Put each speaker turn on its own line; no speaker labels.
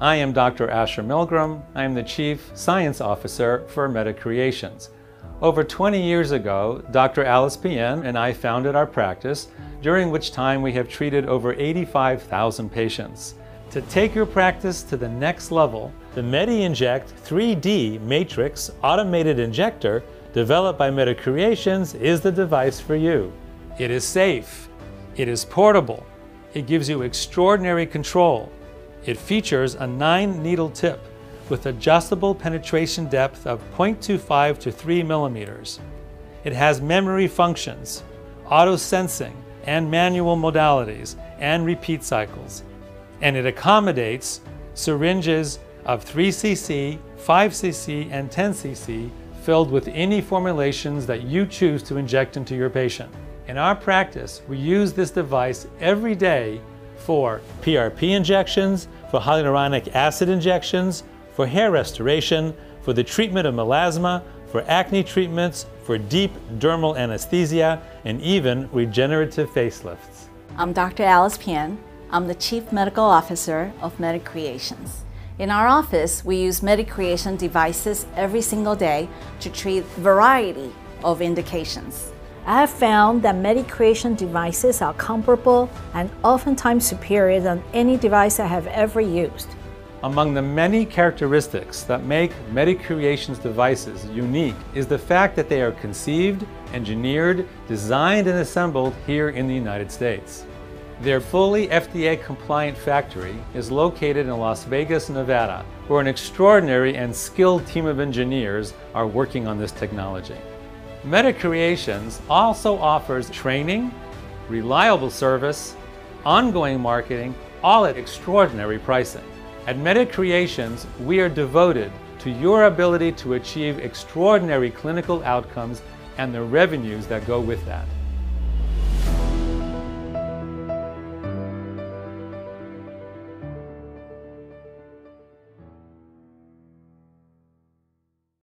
I am Dr. Asher Milgrom. I am the Chief Science Officer for MediCreations. Over 20 years ago, Dr. Alice Pien and I founded our practice, during which time we have treated over 85,000 patients. To take your practice to the next level, the MedInjecT 3D Matrix Automated Injector, developed by MediCreations, is the device for you. It is safe, it is portable, it gives you extraordinary control. It features a 9 needle tip with adjustable penetration depth of 0.25 to 3 millimeters. It has memory functions, auto sensing, and manual modalities, and repeat cycles. And it accommodates syringes of 3cc, 5cc, and 10cc filled with any formulations that you choose to inject into your patient. In our practice, we use this device every day for PRP injections, for hyaluronic acid injections, for hair restoration, for the treatment of melasma, for acne treatments, for deep dermal anesthesia, and even regenerative facelifts.
I'm Dr. Alice Pien. I'm the Chief Medical Officer of MediCreations. In our office, we use MediCreation devices every single day to treat variety of indications. I have found that MediCreation devices are comparable and oftentimes superior than any device I have ever used.
Among the many characteristics that make MediCreations devices unique is the fact that they are conceived, engineered, designed, and assembled here in the United States. Their fully FDA compliant factory is located in Las Vegas, Nevada, where an extraordinary and skilled team of engineers are working on this technology. MediCreations also offers training, reliable service, ongoing marketing, all at extraordinary pricing. At MediCreations, we are devoted to your ability to achieve extraordinary clinical outcomes and the revenues that go with that.